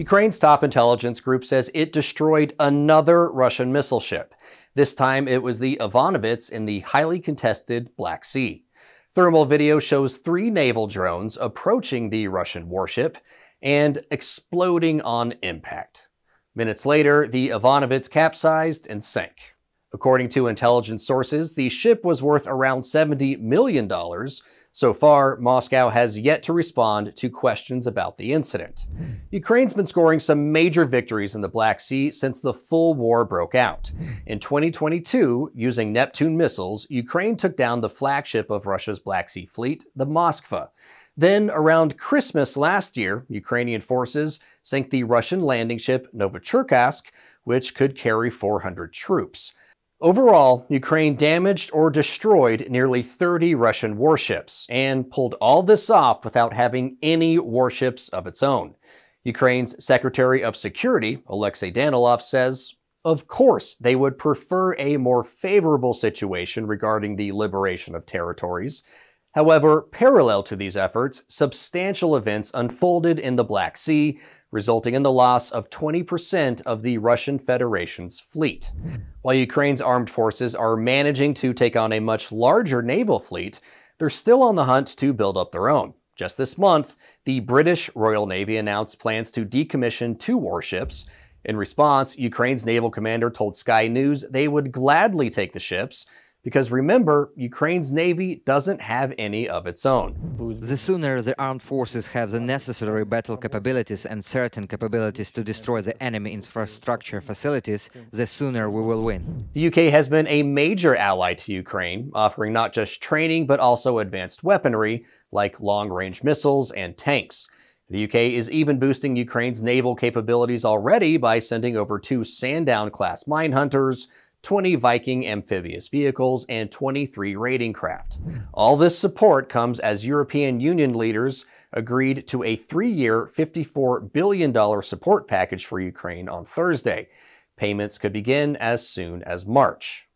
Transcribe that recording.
Ukraine's top intelligence group says it destroyed another Russian missile ship. This time it was the Ivanovets in the highly contested Black Sea. Thermal video shows three naval drones approaching the Russian warship and exploding on impact. Minutes later, the Ivanovets capsized and sank. According to intelligence sources, the ship was worth around $70 million. So far, Moscow has yet to respond to questions about the incident. Ukraine's been scoring some major victories in the Black Sea since the full war broke out. In 2022, using Neptune missiles, Ukraine took down the flagship of Russia's Black Sea Fleet, the Moskva. Then, around Christmas last year, Ukrainian forces sank the Russian landing ship Novocherkassk, which could carry 400 troops. Overall, Ukraine damaged or destroyed nearly 30 Russian warships and pulled all this off without having any warships of its own. Ukraine's Secretary of Security, Alexei Danilov, says, of course, they would prefer a more favorable situation regarding the liberation of territories. However, parallel to these efforts, substantial events unfolded in the Black Sea, resulting in the loss of 20% of the Russian Federation's fleet. While Ukraine's armed forces are managing to take on a much larger naval fleet, they're still on the hunt to build up their own. Just this month, the British Royal Navy announced plans to decommission two warships. In response, Ukraine's naval commander told Sky News they would gladly take the ships, because remember, Ukraine's navy doesn't have any of its own. The sooner the armed forces have the necessary battle capabilities and certain capabilities to destroy the enemy infrastructure facilities, the sooner we will win. The UK has been a major ally to Ukraine, offering not just training but also advanced weaponry like long-range missiles and tanks. The UK is even boosting Ukraine's naval capabilities already by sending over two Sandown-class mine hunters, 20 Viking amphibious vehicles, and 23 raiding craft. All this support comes as European Union leaders agreed to a three-year, $54 billion support package for Ukraine on Thursday. Payments could begin as soon as March.